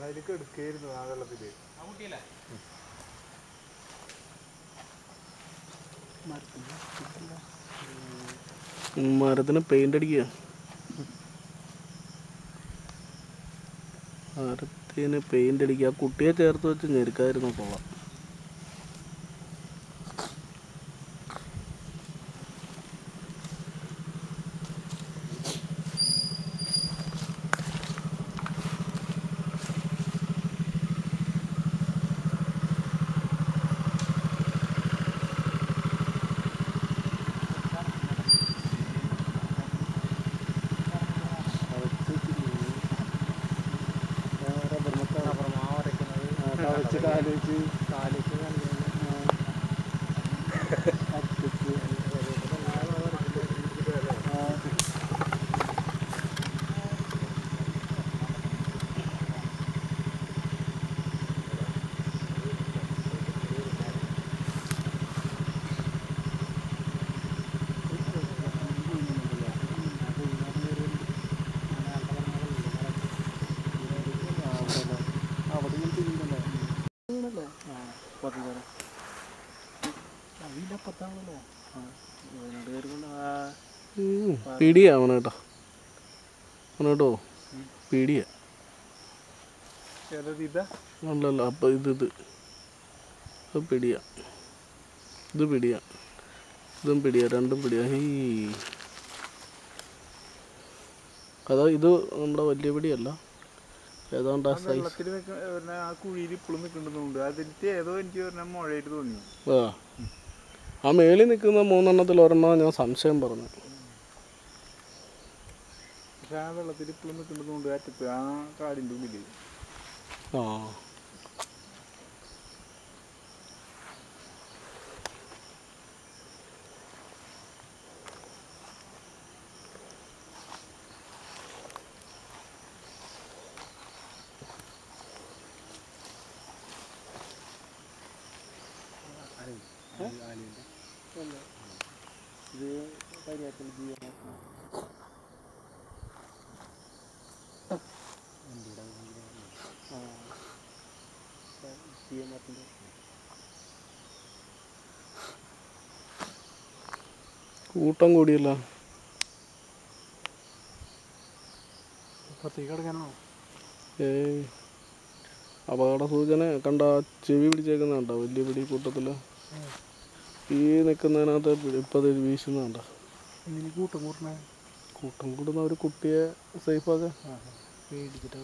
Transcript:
അതിലേക്ക് എടുക്കായിരുന്നു ആ വെള്ളത്തിൽ. മരത്തിന് പെയിന്റ് അടിക്കുക മരത്തിന് പെയിന്റ് അടിക്കുക ആ കുട്ടിയെ ചേർത്ത് വെച്ച് ഞെരുക്കായിരുന്നു കൊള്ളാം. വെച്ച് കാൽ വെച്ച് കാൽ പിടിയാവണം കേട്ടോ. അവന് കേട്ടോ. പിടിയാ. അല്ലല്ല അപ്പം ഇത് ഇത്. ഇത് പിടിയാ. ഇത് പിടിയാ. ഇതും പിടിയാ രണ്ടും പിടിയാ. ഹീ അതാ ഇത് നമ്മുടെ വലിയ പിടിയല്ല. ഏതാണ്ട് ആ സൈസ് ആ കുഴിയിൽ ഇപ്പോഴും നിൽക്കുന്നുണ്ട് അതിന്റെ ഏതോ എനിക്ക് മുഴയായിട്ട് തോന്നി ആ. ആ മേളിൽ നിൽക്കുന്ന മൂന്നെണ്ണത്തിൽ ഒരെണ്ണം ഞാൻ സംശയം പറഞ്ഞു. ആ വെള്ളത്തിൽ ഇപ്പോഴും നിൽക്കുന്നുണ്ട് അറ്റത്ത് ആ കാടിന്റെ ഉള്ളിൽ. ആ. ഇത് ജീവന കൂട്ടം കൂടിയല്ല. ഏയ്. അപകട സൂചന കണ്ട ചെവി പിടിച്ചേക്കുന്ന കണ്ട വലിയ പിടി കൂട്ടത്തിൽ ഈ നിൽക്കുന്നതിനകത്ത് ഇപ്പം അത് വീശുന്നുണ്ട് കൂട്ടം കൂട്ടണേ. കൂട്ടം കൂടുന്ന ഒരു കുട്ടിയെ സേഫാക്കാൻ പേടിച്ചിട്ട്